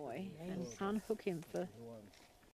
boy and unhook him for